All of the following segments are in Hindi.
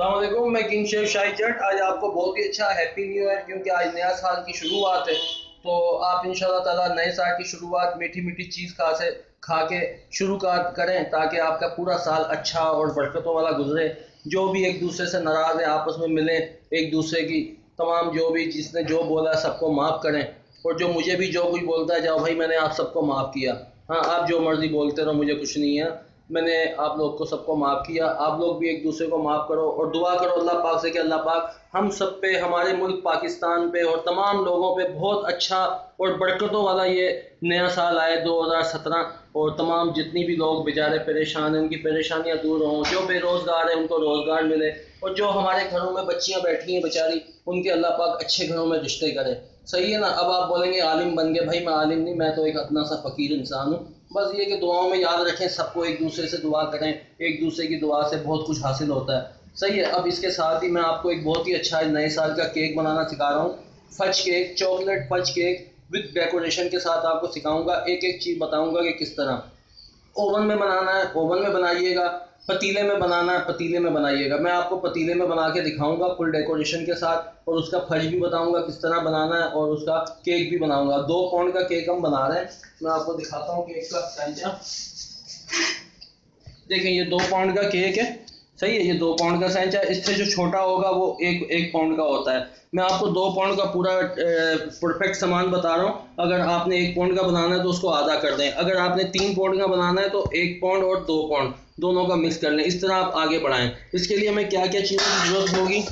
अल्लाम मैं किंग शेफ शाही जट आज आपको बहुत ही अच्छा हैप्पी न्यू ईयर क्योंकि आज नया साल की शुरुआत है। तो आप इन ताला नए साल की शुरुआत मीठी मीठी चीज़ खा से खा के शुरू करें ताकि आपका पूरा साल अच्छा और बरकतों वाला गुजरे। जो भी एक दूसरे से नाराज़ है, आपस में मिलें, एक दूसरे की तमाम जो भी जिसने जो बोला सबको माफ़ करें। और जो मुझे भी जो कुछ बोलता है, जाओ भाई, मैंने आप सबको माफ़ किया। हाँ आप जो मर्ज़ी बोलते रहो, मुझे कुछ नहीं है। मैंने आप लोग को सबको माफ़ किया। आप लोग भी एक दूसरे को माफ़ करो और दुआ करो अल्लाह पाक से कि अल्लाह पाक हम सब पे, हमारे मुल्क पाकिस्तान पे और तमाम लोगों पे बहुत अच्छा और बरकतों वाला ये नया साल आए 2017 और तमाम जितनी भी लोग बेचारे परेशान हैं उनकी परेशानियाँ दूर हों, जो बेरोज़गार हैं, उनको रोज़गार मिले और जो हमारे घरों में बच्चियाँ बैठी हैं बेचारी, उनके अल्लाह पाक अच्छे घरों में रिश्ते करें। सही है ना? अब आप बोलेंगे, आलिम बन गए। भाई, मैं आलिम नहीं, मैं तो एक अपना सा फ़कीर इंसान हूँ। बस ये कि दुआओं में याद रखें, सबको एक दूसरे से दुआ करें, एक दूसरे की दुआ से बहुत कुछ हासिल होता है। सही है, अब इसके साथ ही मैं आपको एक बहुत ही अच्छा नए साल का केक बनाना सिखा रहा हूँ। Fudge cake, chocolate fudge cake, with decoration के साथ आपको सिखाऊँगा। एक एक चीज़ बताऊँगा कि किस तरह। ओवन में बनाना है, ओवन में बनाइएगा, पतीले में बनाना है, पतीले में बनाइएगा। मैं आपको पतीले में बना के दिखाऊँगा फुल डेकोरेशन के साथ, और उसका फज भी बताऊँगा किस तरह बनाना है, और उसका केक भी बनाऊँगा। दो पाउंड का केक हम बना रहे हैं। मैं आपको दिखाता हूँ केक का देखें ये दो पाउंड का केक है। सही है, ये दो पाउंड का सांचा इससे जो छोटा होगा वो एक एक पाउंड का होता है। मैं आपको दो पाउंड का पूरा परफेक्ट सामान बता रहा हूँ। अगर आपने एक पाउंड का बनाना है तो उसको आधा कर दें। अगर आपने तीन पाउंड का बनाना है तो एक पाउंड और दो पाउंड दोनों का मिक्स कर लें। इस तरह आप आगे बढ़ाएँ। इसके लिए हमें क्या क्या चीज़ों की ज़रूरत होगी?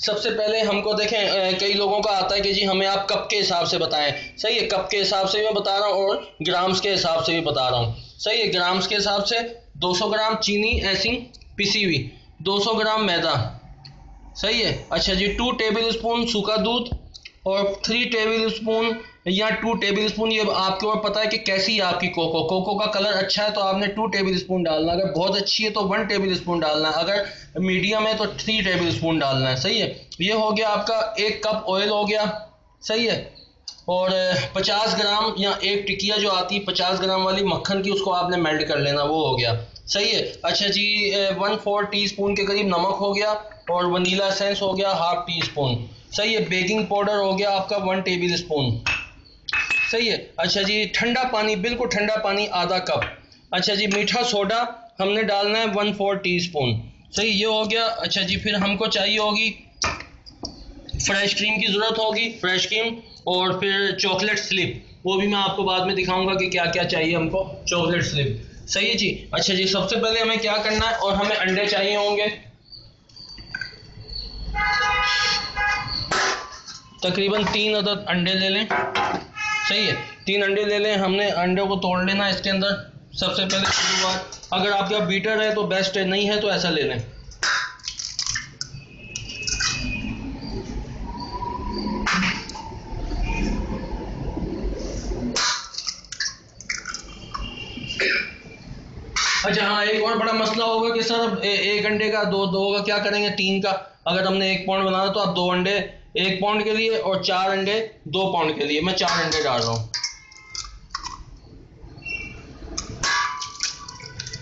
सबसे पहले हमको देखें कई लोगों का आता है कि जी हमें आप कप के हिसाब से बताएँ। सही है कप के हिसाब से भी मैं बता रहा हूँ और ग्राम्स के हिसाब से भी बता रहा हूँ। सही है ग्राम्स के हिसाब से 200 ग्राम चीनी ऐसी पिसी हुई 200 ग्राम मैदा। सही है? अच्छा जी टू टेबल स्पून सूखा दूध और थ्री टेबल स्पून या टू टेबल स्पून ये आपके और पता है कि कैसी है आपकी कोको कोको का कलर अच्छा है तो आपने टू टेबल स्पून डालना, अगर बहुत अच्छी है तो वन टेबल स्पून डालना, अगर मीडियम है तो थ्री टेबल स्पून डालना है। सही है? ये हो गया आपका एक कप ऑयल हो गया। सही है? और 50 ग्राम या एक टिकिया जो आती है 50 ग्राम वाली मक्खन की, उसको आपने मेल्ट कर लेना, वो हो गया। सही है? अच्छा जी वन फोर टी स्पून के करीब नमक हो गया और वनीला सेंस हो गया हाफ़ टी स्पून सही है? बेकिंग पाउडर हो गया आपका वन टेबल स्पून। सही है? अच्छा जी, ठंडा पानी, बिल्कुल ठंडा पानी, आधा कप। अच्छा जी, मीठा सोडा हमने डालना है वन फोर टी स्पून सही, ये हो गया। अच्छा जी, फिर हमको चाहिए होगी फ्रेश क्रीम की ज़रूरत होगी, फ्रेश क्रीम। और फिर चॉकलेट स्लिप वो भी मैं आपको बाद में दिखाऊँगा कि क्या क्या चाहिए हमको चॉकलेट स्लिप सही है जी? अच्छा जी, सबसे पहले हमें क्या करना है और हमें अंडे चाहिए होंगे? तकरीबन तीन अदद अंडे ले लें। सही है? तीन अंडे ले लें, हमने अंडे को तोड़ लेना इसके अंदर। सबसे पहले शुरुआत, अगर आपके बीटर है तो बेस्ट है, नहीं है तो ऐसा ले लें। अच्छा हाँ एक और बड़ा मसला होगा कि सर एक अंडे का, दो दो का क्या करेंगे? तीन का। अगर हमने एक पाउंड बनाना तो आप दो अंडे, एक पाउंड के लिए और चार अंडे, दो पाउंड के लिए। मैं चार अंडे डाल रहा हूँ।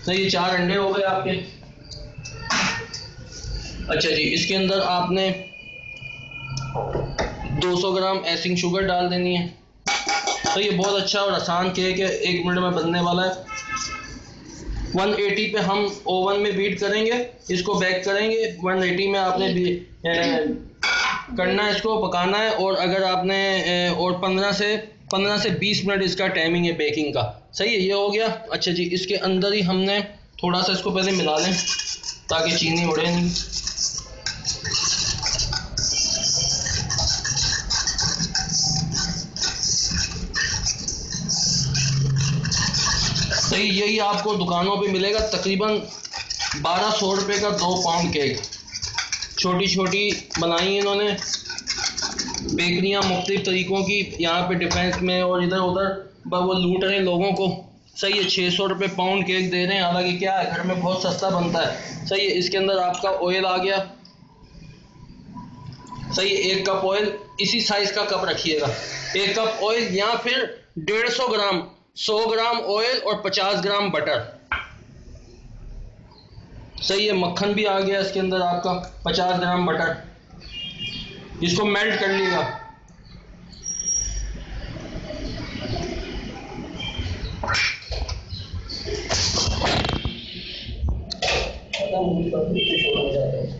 तो ये चार अंडे हो गए आपके। अच्छा जी, इसके अंदर आपने 200 ग्राम एसिंग शुगर डाल देनी है। तो ये बहुत अच्छा और आसान केक है। एक मिनट में बनने वाला है। 180 पे हम ओवन में बीट करेंगे इसको बैक करेंगे 180 में आपने भी ए, करना है इसको पकाना है और अगर आपने ए, और पंद्रह से पंद्रह से बीस मिनट इसका टाइमिंग है बेकिंग का। सही है ये हो गया? अच्छा जी इसके अंदर ही हमने थोड़ा सा इसको पहले मिला लें ताकि चीनी उड़े नहीं। सही यही आपको दुकानों पे मिलेगा, तकरीबन बारह सौ रुपये का दो पाउंड केक छोटी छोटी बनाई इन्होंने, बेकरियाँ मुख्तलिफ़ तरीक़ों की, यहाँ पे डिफेंस में और इधर उधर वो लूट रहे हैं लोगों को। सही है छः सौ रुपये पाउंड केक दे रहे हैं, हालाँकि क्या है, घर में बहुत सस्ता बनता है। सही है, इसके अंदर आपका ऑयल आ गया। सही है, एक कप ऑयल इसी साइज़ का कप रखिएगा। एक कप ऑयल या फिर डेढ़ सौ ग्राम सौ ग्राम ऑयल और पचास ग्राम बटर सही है, मक्खन भी आ गया इसके अंदर आपका 50 ग्राम बटर इसको मेल्ट कर लिएगा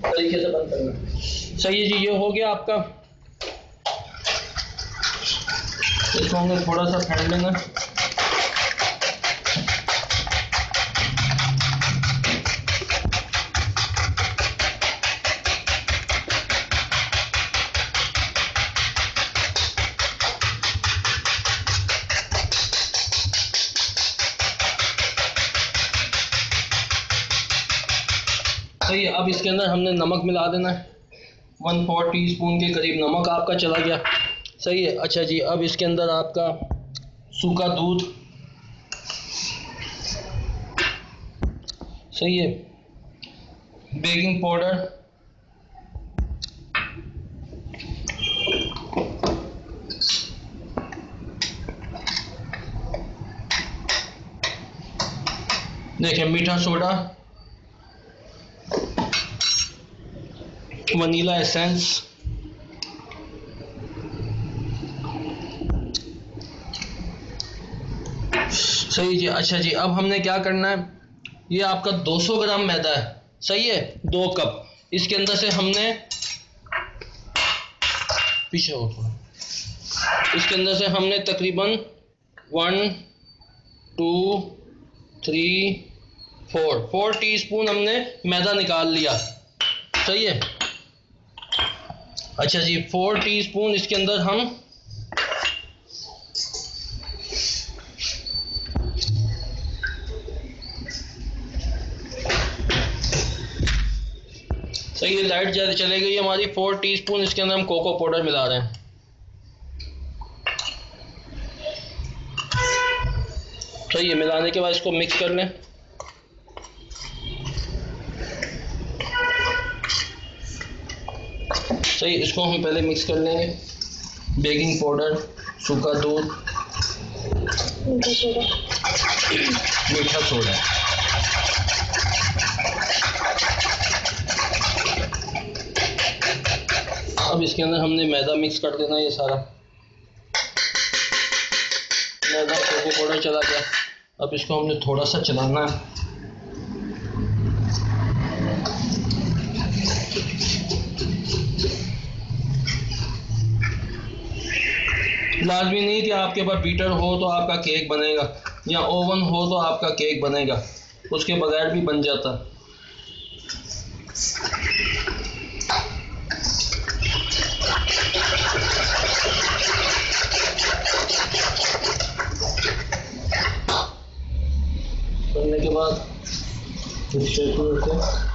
तरीके से बंद करना। सही है जी, ये हो गया आपका। इसको हमने थोड़ा सा फेंट लेना सही है, अब इसके अंदर हमने नमक मिला देना है। वन फोर टी स्पून के करीब नमक आपका चला गया। सही है? अच्छा जी, अब इसके अंदर आपका सूखा दूध। सही है? बेकिंग पाउडर देखिए, मीठा सोडा। वनीला एसेंस सही जी अच्छा जी, अब हमने क्या करना है? ये आपका 200 ग्राम मैदा है। सही है? दो कप। इसके अंदर से हमने पीछे हो थोड़ा। इसके अंदर से हमने तकरीबन one, two, three, four four teaspoon हमने मैदा निकाल लिया। सही है? अच्छा जी फोर टीस्पून इसके अंदर हम सही है लाइट ज़्यादा चले गई हमारी। फोर टीस्पून इसके अंदर हम कोको पाउडर मिला रहे हैं। सही है, मिलाने के बाद इसको मिक्स कर लें। सही, इसको हम पहले मिक्स कर लेंगे। बेकिंग पाउडर सूखा दूध, मीठा सोडा। अब इसके अंदर हमने मैदा मिक्स कर देना ये सारा। मैदा कोको पाउडर चला गया। अब इसको हमने थोड़ा सा चलाना है। लाजमी नहीं कि आपके पास, बीटर हो तो आपका केक बनेगा, या ओवन हो तो आपका केक बनेगा, उसके बगैर भी बन जाता। बनने के बाद मिक्सचर को रखें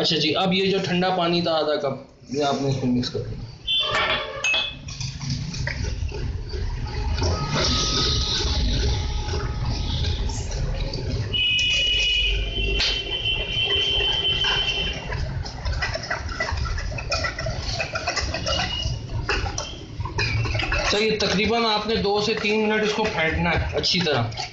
अच्छा जी, अब ये जो ठंडा पानी था आधा कप, ये आपने इसमें मिक्स कर दिया। सही तकरीबन आपने दो से तीन मिनट इसको फेंटना है, अच्छी तरह।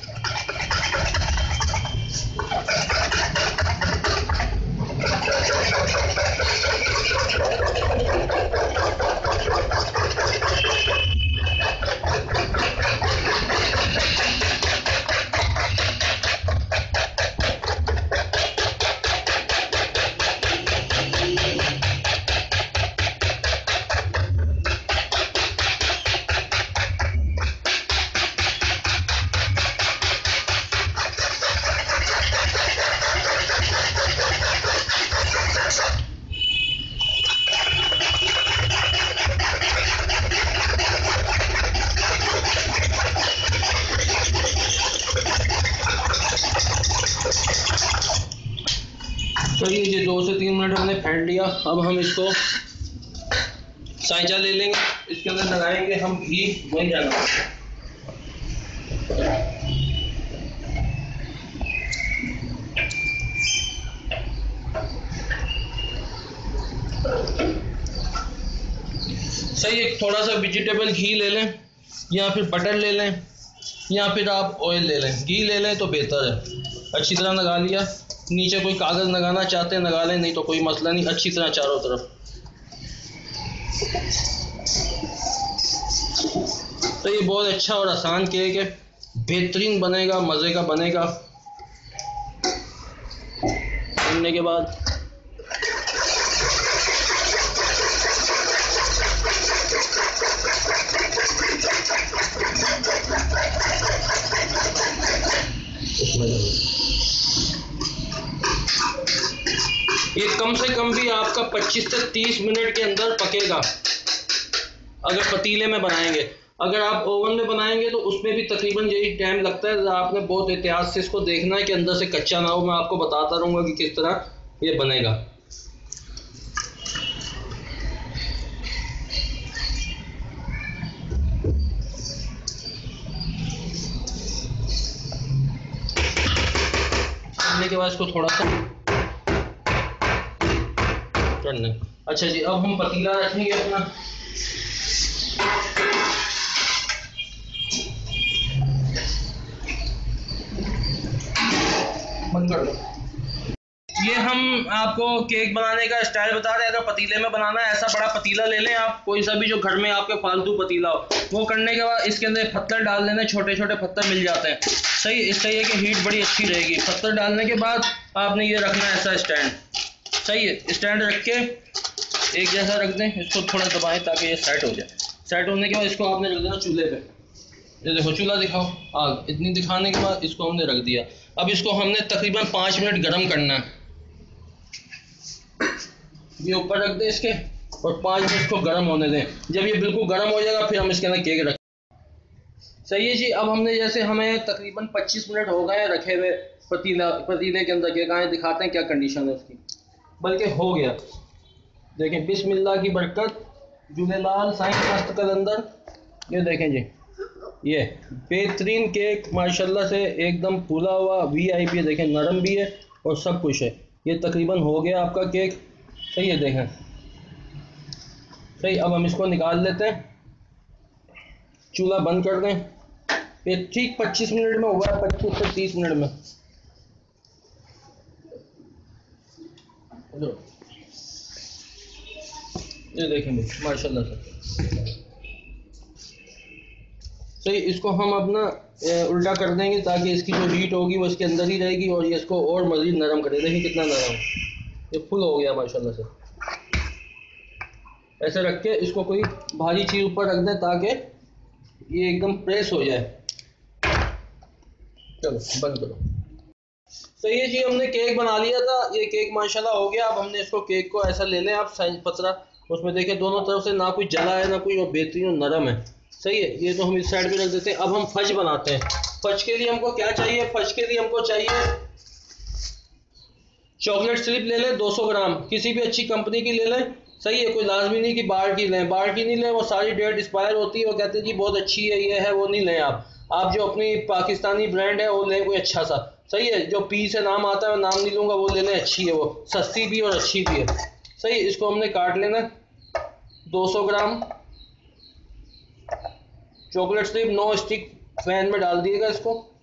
हम इसको साइजा ले लेंगे। इसके अंदर लगाएँगे हम घी, वही जाना सही एक थोड़ा सा वेजिटेबल घी ले लें, या फिर बटर ले लें, या फिर आप ऑयल ले लें। घी ले लें तो बेहतर है। अच्छी तरह लगा लिया। नीचे कोई कागज़ लगाना चाहते हैं, लगा लें, नहीं तो कोई मसला नहीं। अच्छी तरह चारों तरफ़। तो ये बहुत अच्छा और आसान केक है बेहतरीन बनेगा, मज़े का बनेगा। बनने के बाद ये कम से कम भी आपका 25 से 30 मिनट के अंदर पकेगा। अगर पतीले में बनाएँगे। अगर आप ओवन में बनाएँगे तो उसमें भी तकरीबन यही टाइम लगता है। आपने बहुत एहतियात से इसको देखना है कि अंदर से कच्चा ना हो। मैं आपको बताता रहूँगा कि किस तरह ये बनेगा। के बाद इसको थोड़ा सा करना अच्छा जी, अब हम पतीला रखेंगे अपना। ये हम आपको केक बनाने का स्टाइल बता रहे हैं। अगर पतीले में बनाना है, ऐसा बड़ा पतीला ले लें आप। कोई सा भी जो घर में आपके फालतू पतीला हो, वो करने के बाद इसके अंदर पत्थर डाल लेना छोटे छोटे पत्थर मिल जाते हैं। सही, इससे ये कि हीट बड़ी अच्छी रहेगी। पत्थर डालने के बाद आपने ये रखना है ऐसा स्टैंड सही है स्टैंड रख के एक जैसा रख दें, इसको थोड़ा दबाएँ ताकि ये सेट हो जाए। सेट होने के बाद इसको आपने रख देना चूल्हे पे। ये देखो, चूल्हा दिखाओ। आग इतनी दिखाने के बाद इसको हमने रख दिया। अब इसको हमने तकरीबन पाँच मिनट गर्म करना है। ये ऊपर रख दें इसके और पाँच मिनट इसको गर्म होने दें। जब ये बिल्कुल गर्म हो जाएगा, फिर हम इसके अंदर केक रख सही है जी, अब हमने जैसे हमें तकरीबन 25 मिनट हो गए रखे हुए पतीला पतीले के अंदर केक आए, दिखाते हैं क्या कंडीशन है उसकी। बल्कि हो गया। देखें, बिस्मिल्लाह की बरकत जुलेलाल साइंस मस्त कलंदर ये देखें जी, ये बेहतरीन केक, माशाल्लाह से एकदम फूला हुआ वी आई पी देखें, नरम भी है और सब कुछ है। ये तकरीबन हो गया आपका केक। सही है, देखें। सही, अब हम इसको निकाल लेते हैं। चूल्हा बंद कर दें। ये ठीक 25 मिनट में हुआ है 25 से 30 मिनट में। ये देखें माशाल्लाह से। सही इसको हम अपना उल्टा कर देंगे ताकि इसकी जो हीट होगी वो इसके अंदर ही रहेगी और ये इसको और मज़ीद नरम करे। देखिए कितना नरम। ये फुल हो गया, माशाल्लाह से। ऐसे रख के इसको कोई भारी चीज़ ऊपर रख दें ताकि ये एकदम प्रेस हो जाए। चलो, बंद करो। सही है जी, हमने केक बना लिया था, ये केक माशाल्लाह हो गया, अब हमने इसको केक को ऐसा ले लें, आप साइज़ पतरा उसमें देखिए दोनों तरफ़ से ना कोई जला है, ना कोई और बेहतरीन नरम है। सही है, ये तो हम इस साइड पे रख देते हैं, अब हम फज बनाते हैं। फज के लिए हमको क्या चाहिए? फज के लिए हमको चाहिए चॉकलेट स्लिप ले लें 200 ग्राम, किसी भी अच्छी कंपनी की ले लें, सही है, कोई लाजमी नहीं कि बाहर की लें, बाहर की नहीं लें, वो सारी डेट एक्सपायर होती है, वो कहते हैं जी बहुत अच्छी है, ये है, वो नहीं लें आप। आप जो अपनी पाकिस्तानी ब्रांड है, वो लें कोई अच्छा सा। सही है, जो पी से नाम आता है नाम नहीं लूँगा, वो लेने अच्छी है वो। सस्ती भी और अच्छी भी है। सही इसको हमने काट लेना 200 gram. Chocolate slip non stick pan में डाल दिएगा इसको।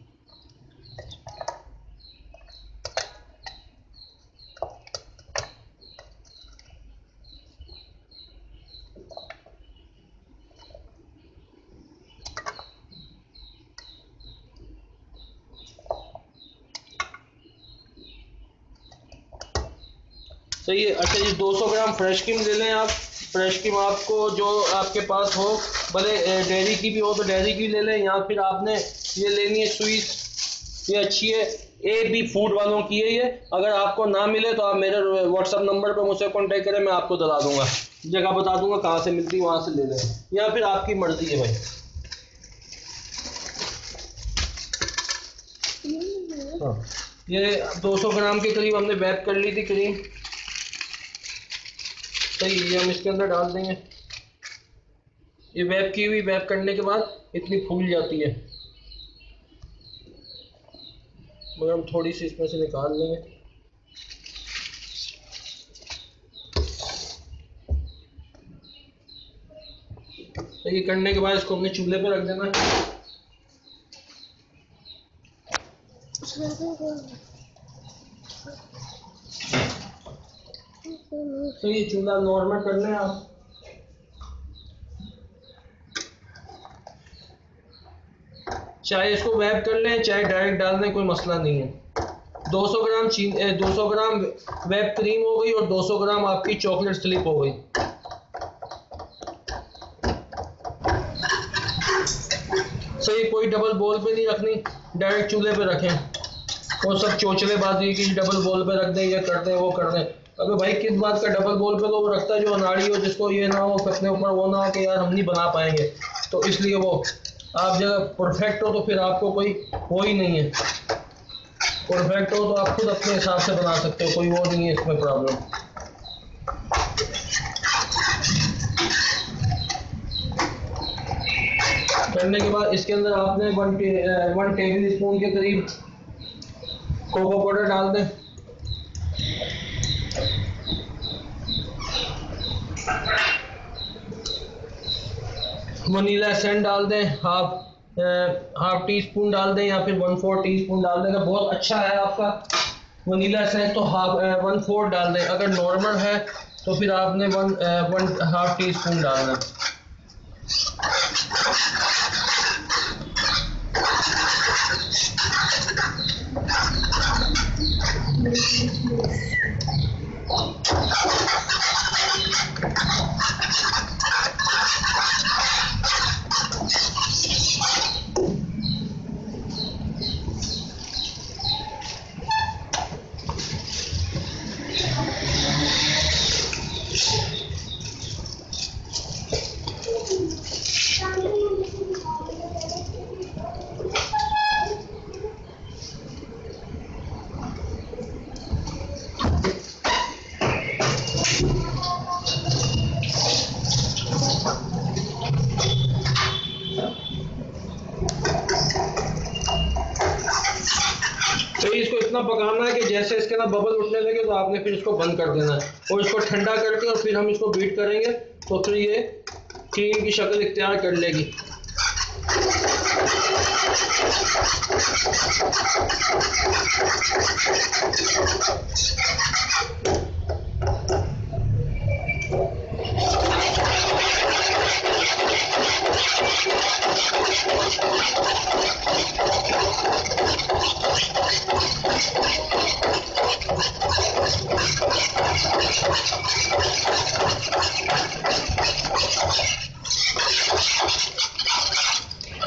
सही है। अच्छा जी 200 ग्राम फ्रेश क्रीम ले लें आप। फ्रेश क्रीम आपको जो आपके पास हो, भले डेयरी की भी हो तो डेयरी की ले लें, या फिर आपने ये लेनी है स्वीट ये अच्छी है। ए बी फ़ूड वालों की है ये। अगर आपको ना मिले तो आप मेरे व्हाट्सअप नंबर पर मुझसे कॉन्टेक्ट करें, मैं आपको दला दूँगा। जगह बता दूँगा कहाँ से मिलती है, वहाँ से ले लें। या फिर आपकी मर्ज़ी है भाई। हाँ। ये 200 ग्राम के करीब हमने बैक कर ली थी क्रीम सही ये हम इसके अंदर डाल देंगे। ये वेब की हुई वेब करने के बाद इतनी फूल जाती है। मगर हम थोड़ी सी इसमें से निकाल लेंगे। तो ये करने के बाद इसको अपने चूल्हे पे रख देना। तो ये चूल्हा नॉर्मल कर लें आप। चाहे इसको वेब कर लें, चाहे डायरेक्ट डाल दें, कोई मसला नहीं है। 200 ग्राम चीन 200 ग्राम वेब क्रीम हो गई और 200 ग्राम आपकी चॉकलेट स्लिप हो गई। सही, कोई डबल बॉल पे नहीं रखनी डायरेक्ट चूल्हे पे रखें। और सब चोचले बाजी की डबल बॉल पे रख दें, ये कर दें, वो कर दें। अबे भाई, किस बात का डबल बॉल पे तो वो रखता है जो अनाड़ी हो, जिसको ये ना हो, अपने ऊपर वो ना हो कि यार हम नहीं बना पाएँगे। तो इसलिए वो, आप जब परफेक्ट हो तो फिर आपको कोई हो ही नहीं है। परफेक्ट हो तो आप खुद अपने हिसाब से बना सकते हो, कोई वो नहीं है इसमें प्रॉब्लम करने के बाद इसके अंदर आपने वन वन टेबल स्पून के करीब कोको पाउडर डाल दें। वनीला एसेंट डाल दें, हाफ़ हाफ़ टी स्पून डाल दें या फिर वन फोर टी स्पून डाल दें। अगर बहुत अच्छा है आपका वनीला सेंड तो हाफ़ वन फोर डाल दें। अगर नॉर्मल है तो फिर आपने one one half teaspoon डालना तो इसको इतना पकाना है कि जैसे इसके अंदर बबल उठने लगे आपने फिर इसको बंद कर देना है। और इसको ठंडा करके और फिर हम इसको बीट करेंगे तो फिर ये क्रीम की शक्ल इख्तियार कर लेगी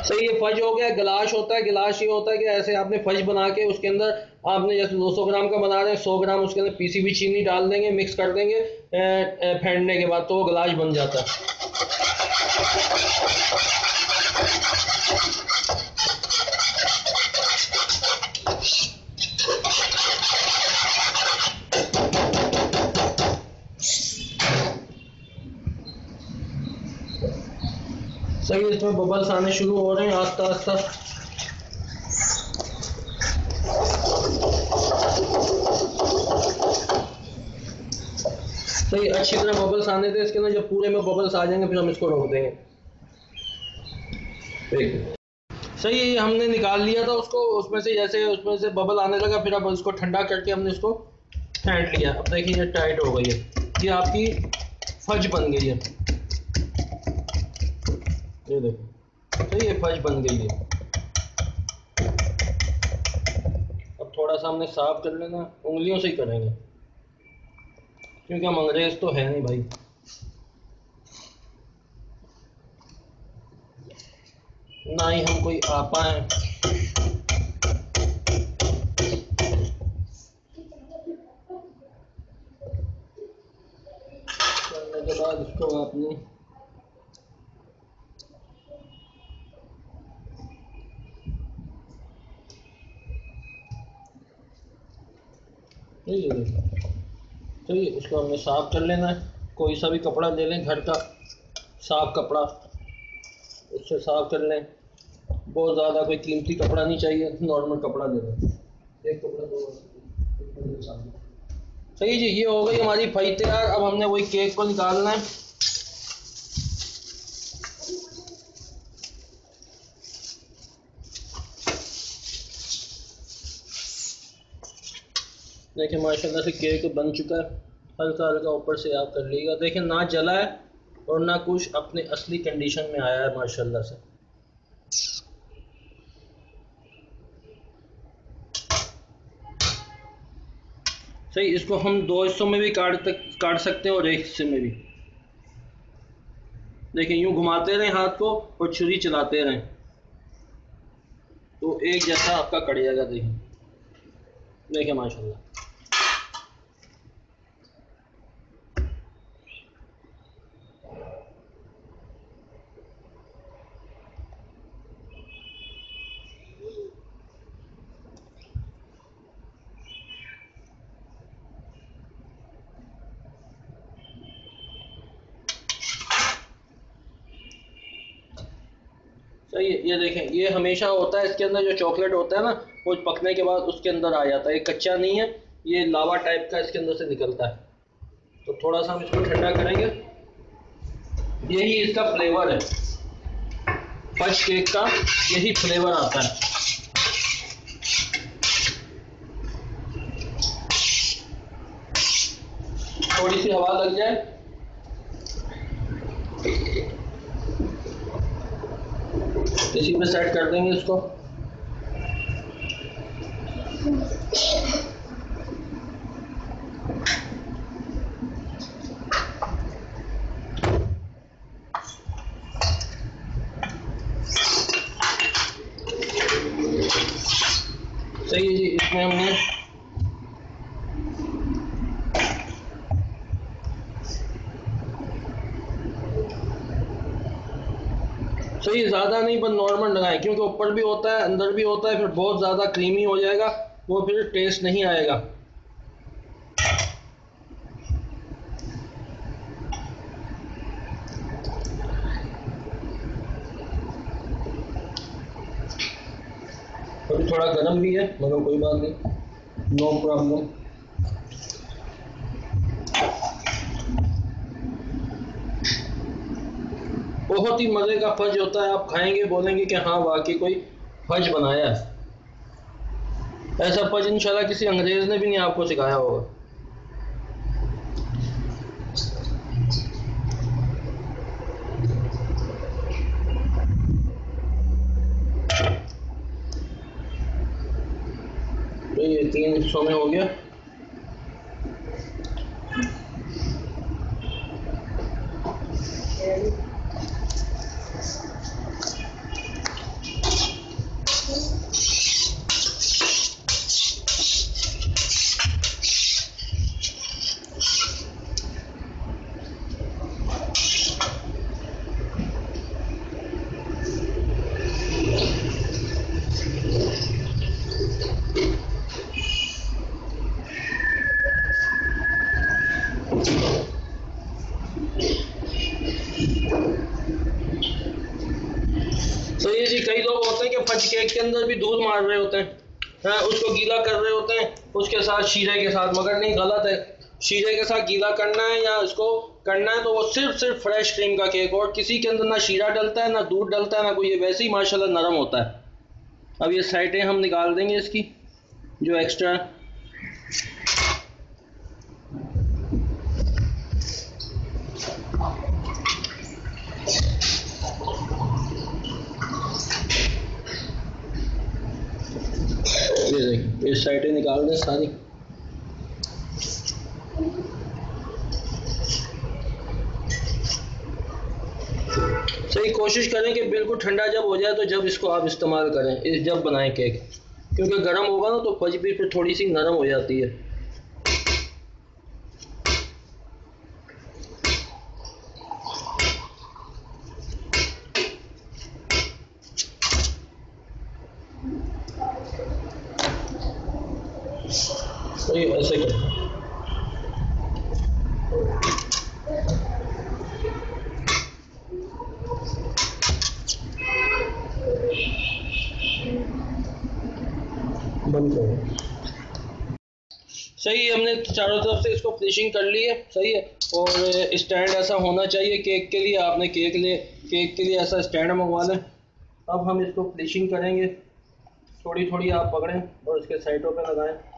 तो ये फज हो गया गिलास होता है गिलास ये होता है कि ऐसे आपने फज बना के उसके अंदर आपने जैसे 200 ग्राम का बना रहे हैं 100 ग्राम उसके अंदर पीसी हुई चीनी डाल देंगे मिक्स कर देंगे फेंटने के बाद तो वो गिलास बन जाता है। सही इसमें बबल्स आने शुरू हो रहे हैं आस्ता आस्ता सही अच्छी तरह बबल्स आने थे इसके अंदर जब पूरे में बबल्स आ जाएँगे फिर हम इसको रोक देंगे। सही है ये हमने निकाल लिया था उसको उसमें से जैसे उसमें से बबल आने लगा फिर अब इसको ठंडा करके हमने इसको फेंट लिया। अब देखिए ये टाइट हो गई है। ये आपकी फज बन गई है। ये देखो। तो ये फज बन गई है। अब थोड़ा सा हमने साफ़ कर लेना उंगलियों से ही करेंगे। क्योंकि हम अंग्रेज़ तो है नहीं भाई। ना ही हम कोई आपा हैं। इसको हमने साफ़ कर लेना है। कोई सा भी कपड़ा ले लें घर का, साफ़ कपड़ा, उससे साफ़ कर लें। बहुत ज़्यादा कोई कीमती कपड़ा नहीं चाहिए नॉर्मल कपड़ा ले लें। एक कपड़ा दो सही जी, ये हो गई हमारी फई तैयार। अब हमने वही केक को निकालना है। देखिए, माशाल्लाह से केक बन चुका है। हल्का हल्का ऊपर से आप कर लीजिएगा। देखिए, ना जला है और ना कुछ अपने असली कंडीशन में आया है, माशाल्लाह से। सही, इसको हम दो हिस्सों में भी काट तक, काट सकते हैं और एक हिस्से में भी। देखिए, यूँ घुमाते रहें हाथ को और छुरी चलाते रहें। तो एक जैसा आपका कट जाएगा, देखिए। देखिए, माशाल्लाह सही है ये हमेशा होता है, इसके अंदर जो चॉकलेट होता है ना, वो पकने के बाद उसके अंदर आ जाता है। ये कच्चा नहीं है, ये लावा टाइप का इसके अंदर से निकलता है। तो थोड़ा सा हम इसको ठंडा करेंगे। यही इसका फ्लेवर है। फ़र्स्ट केक का यही फ्लेवर आता है। थोड़ी सी हवा लग जाए। इसी पे सेट कर देंगे इसको सही है जी इसमें हमने सही ज़्यादा नहीं पर नॉर्मल लगाएँ, क्योंकि ऊपर भी होता है, अंदर भी होता है, फिर बहुत ज़्यादा क्रीमी हो जाएगा, वो फिर टेस्ट नहीं आएगा। अभी थोड़ा गर्म भी है, मगर कोई बात नहीं नो प्रॉब्लम बहुत ही मज़े का फज होता है। आप खाएँगे, बोलेंगे कि हाँ वाकई कोई फज बनाया है। ऐसा फज इंशाल्लाह किसी अंग्रेज़ ने भी नहीं आपको सिखाया होगा। तो ये तीन हिस्सों में हो गया तो ये जी कई लोग होते हैं कि फज केक के अंदर भी दूध मार रहे होते हैं हाँ उसको गीला कर रहे होते हैं उसके साथ शीरे के साथ, मगर नहीं, गलत है। शीरे के साथ गीला करना है या उसको करना है तो वो सिर्फ़ सिर्फ़ फ्रेश क्रीम का केक और किसी के अंदर ना शीरा डलता है, ना दूध डलता है, ना कोई, ये वैसे ही माशाल्लाह नरम होता है। अब ये साइडें हम निकाल देंगे इसकी, जो एक्स्ट्रा ये साइडें निकाल दें सारी। सही, कोशिश करें कि बिल्कुल ठंडा जब हो जाए तो जब इसको आप इस्तेमाल करें, इस जब बनाएँ केक। क्योंकि गर्म होगा ना तो भी फिर थोड़ी सी नरम हो जाती है सही ऐसे करें बंद करो सही है, हमने चारों तरफ़ से इसको फिनिशिंग कर ली है, सही है। और स्टैंड ऐसा होना चाहिए केक के लिए, आपने केक लिए केक के लिए ऐसा स्टैंड मंगवा लें। अब हम इसको फिनिशिंग करेंगे। थोड़ी थोड़ी आप पकड़ें और इसके साइडों पर लगाएँ।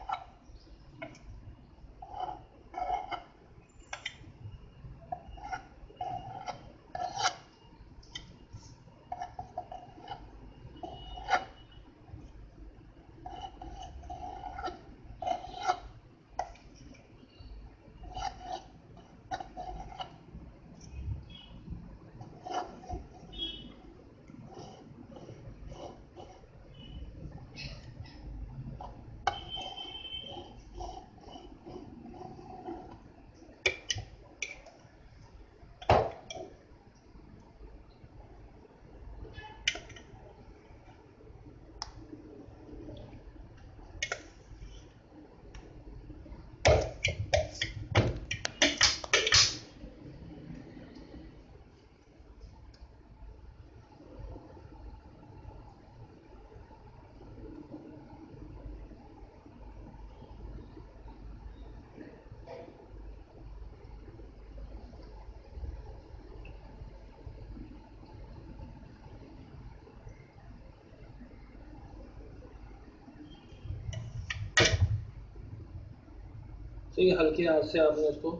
तो ये हल्के हाथ से आपने इसको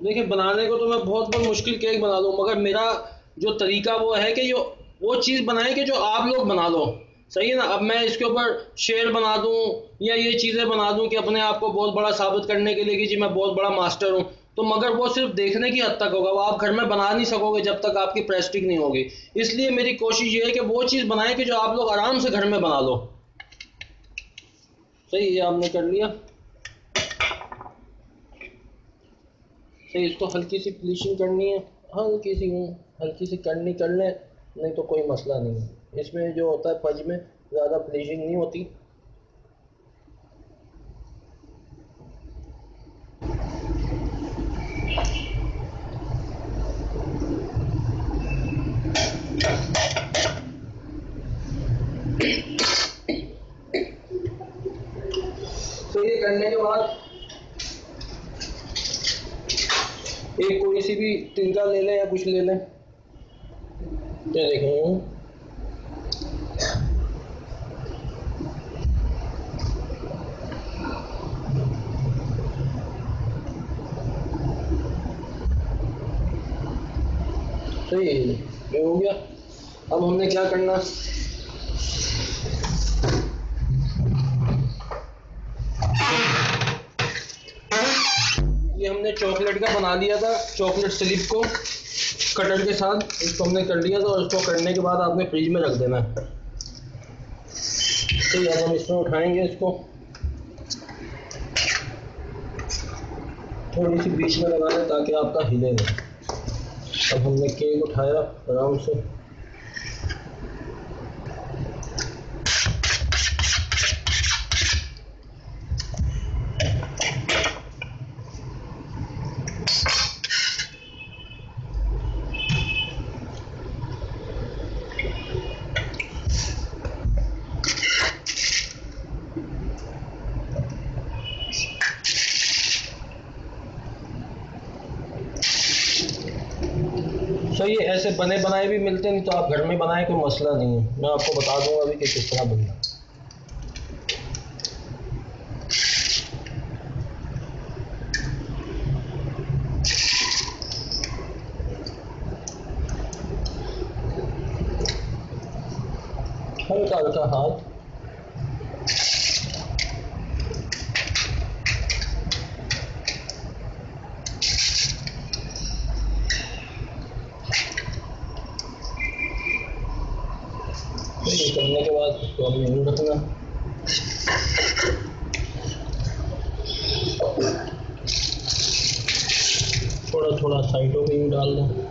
देखिए, बनाने को तो मैं बहुत बहुत मुश्किल केक बना लूँ, मगर मेरा जो तरीका वो है कि जो, वो चीज़ बनाए कि जो आप लोग बना लो। सही है ना? अब मैं इसके ऊपर शेर बना दूँ या ये चीज़ें बना दूँ कि अपने आप को बहुत बड़ा साबित करने के लिए कि जी मैं बहुत बड़ा मास्टर हूँ। तो मगर वो सिर्फ़ देखने की हद तक होगा, वो आप घर में बना नहीं सकोगे जब तक आपकी प्रेस्टिक नहीं होगी। इसलिए मेरी कोशिश ये है कि वो चीज़ बनाएँ कि जो आप लोग आराम से घर में बना लो। सही, ये आपने कर लिया। सही, इसको हल्की सी फिनिशिंग करनी है। हल्की सी हल्की सी करनी, कर लें। नहीं तो कोई मसला नहीं है। इसमें जो होता है फज में, ज़्यादा फिनिशिंग नहीं होती तो ये करने के बाद एक कोई सी भी तिनका ले लें या कुछ ले लें? ये देखें। सही ये हो गया। अब हमने क्या करना ये हमने चॉकलेट का बना लिया था, चॉकलेट स्लिप को कटर के साथ। इसको हमने कर लिया था और इसको करने के बाद आपने फ्रिज में रख देना तो अब हम इसमें उठाएँगे इसको। थोड़ी सी बीच में लगा दें ताकि आपका हिले नहीं अब हमने केक उठाया आराम से। बने बनाए भी मिलते नहीं तो आप घर में बनाए कोई मसला नहीं है। मैं आपको बता दूँगा अभी कि किस तरह बनना हल्का हल्का हाथ। करने के बाद तो रखना थोड़ा थोड़ा साइडों डाल दें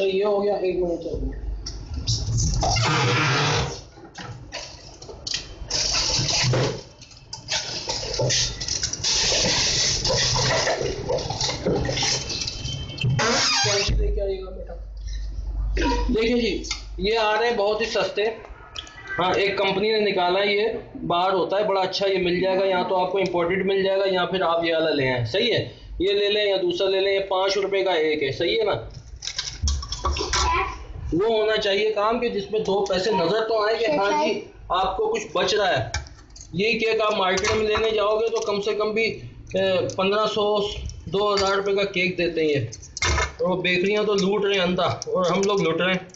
तो ये हो गया एक मिनट चलिए कैंची लेके आइएगा बेटा देखिए जी ये आ रहे हैं बहुत ही सस्ते हाँ एक कंपनी ने निकाला है ये बाहर होता है बड़ा अच्छा ये मिल जाएगा या तो आपको इम्पोर्टेड मिल जाएगा या फिर आप ये वाला ले आए। सही है? ये ले लें या दूसरा ले लें ये पाँच रुपए का एक है सही है ना? वो होना चाहिए काम कि जिसमें दो पैसे नज़र तो आए कि हाँ जी आपको कुछ बच रहा है। यही केक आप मार्केट में लेने जाओगे तो कम से कम भी पंद्रह सौ दो हज़ार रुपये का केक देते हैं ये। और वो बेकरियाँ तो लूट रहे हैं अंधा और हम लोग लूट रहे हैं।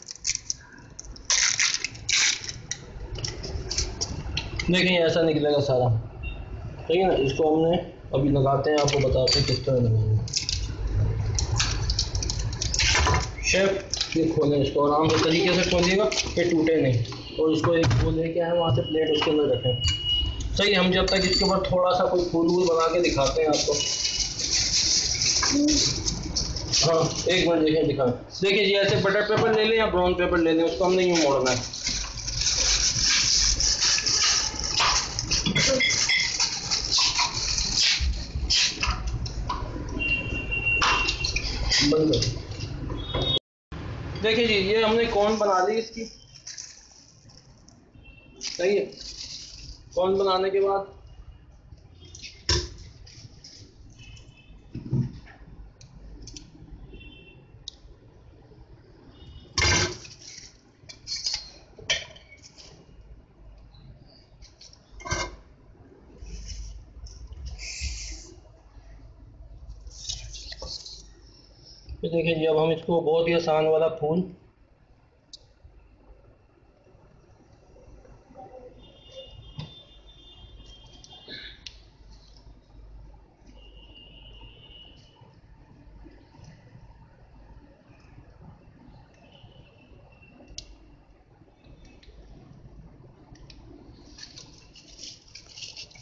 देखिए ऐसा निकलेगा सारा। ठीक है ना इसको हमने अभी लगाते हैं, आपको बताते हैं किस तरह लगाएँगे। शेफ ये खोलें इसको आराम से तरीके से खोलिएगा कि टूटे नहीं। और इसको एक वो लेके आए, वहाँ से प्लेट उसके अंदर रखें। सही, हम जब तक इसके ऊपर थोड़ा सा कोई फूल वूल बना के दिखाते हैं आपको। हाँ एक मिनट देखिए दिखाएँ। देखिए जी, ऐसे बटर पेपर ले लें या ब्राउन पेपर ले लें, उसको हमने यूँ मोड़ना है। देखिए जी ये हमने कौन बना ली इसकी। सही है। कौन बनाने के बाद देखिए अब हम इसको बहुत ही आसान वाला फूल।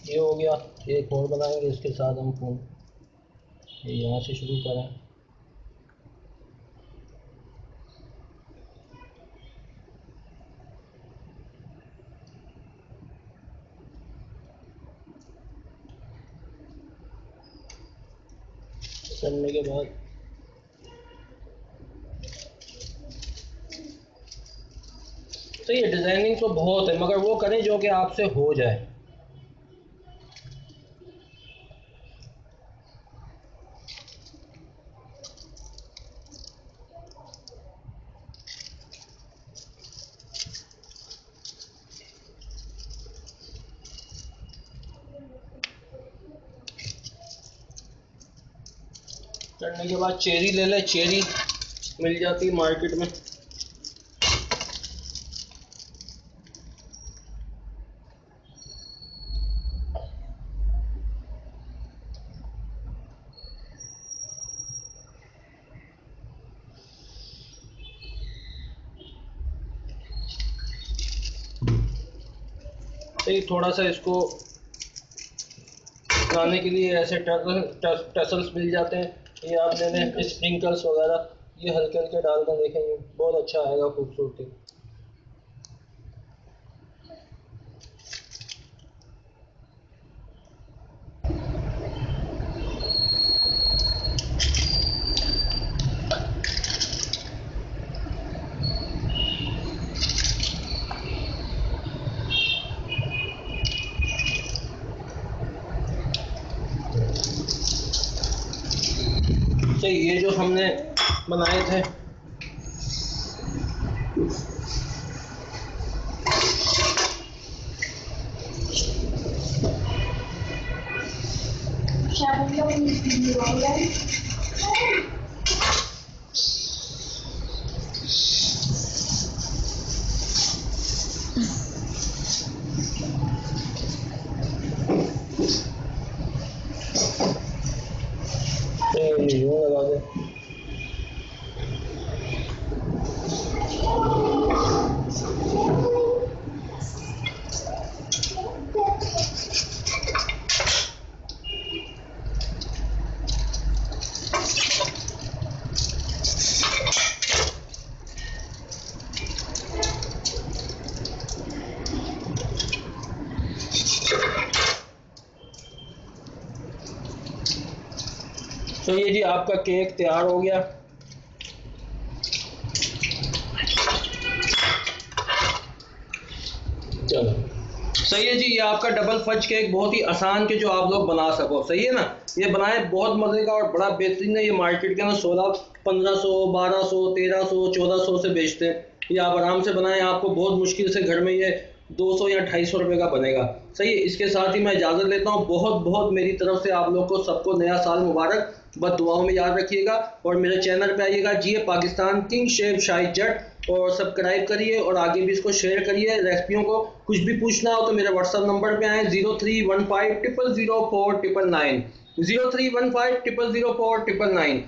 ये हो गया, एक और बनाएँगे, इसके साथ हम फूल। यहाँ से शुरू करें। करने के बाद। तो ये डिज़ाइनिंग तो बहुत है, मगर वो करें जो कि आपसे हो जाए करने के बाद चेरी ले लें, चेरी मिल जाती है मार्केट में। थोड़ा सा इसको बनाने के लिए ऐसे टसल्स मिल जाते हैं। ये आप मैंने स्प्रिंकल्स वगैरह, ये हल्के हल्के डाल कर देखेंगे बहुत अच्छा आएगा खूबसूरती तो ये जो हमने बनाए थे यूँ लगा दे तो ये जी आपका केक तैयार हो गया। चलो। सही है जी, ये आपका डबल फज केक बहुत ही आसान के जो आप लोग बना सको। सही है ना? ये बनाए बहुत मज़े का और बड़ा बेहतरीन है। ये मार्केट के अंदर सोलह, पंद्रह सौ, बारह सौ, तेरह सौ, चौदह सौ से बेचते हैं। ये आप आराम से बनाएँ। आपको बहुत मुश्किल से घर में ये 200 या ढाई सौ रुपये का बनेगा। सही है, इसके साथ ही मैं इजाज़त लेता हूँ। बहुत बहुत मेरी तरफ़ से आप लोग को सबको नया साल मुबारक। बस दुआओं में याद रखिएगा और मेरे चैनल पे आइएगा जीए पाकिस्तान किंग शेफ शाही जट और सब्सक्राइब करिए और आगे भी इसको शेयर करिए रेसिपियों को। कुछ भी पूछना हो तो मेरे व्हाट्सअप नंबर पे आए zero three one five triple zero four triple nine. Zero three one five triple zero four triple nine.